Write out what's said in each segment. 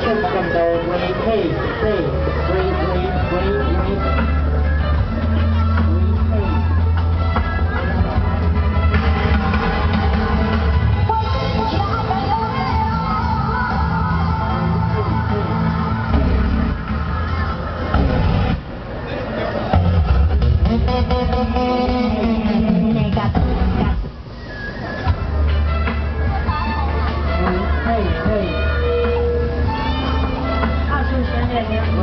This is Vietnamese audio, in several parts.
I'm Mr. Skinny, bitch. 오빤 reunión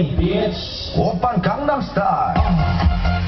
bitch. Opang Gangnam Style.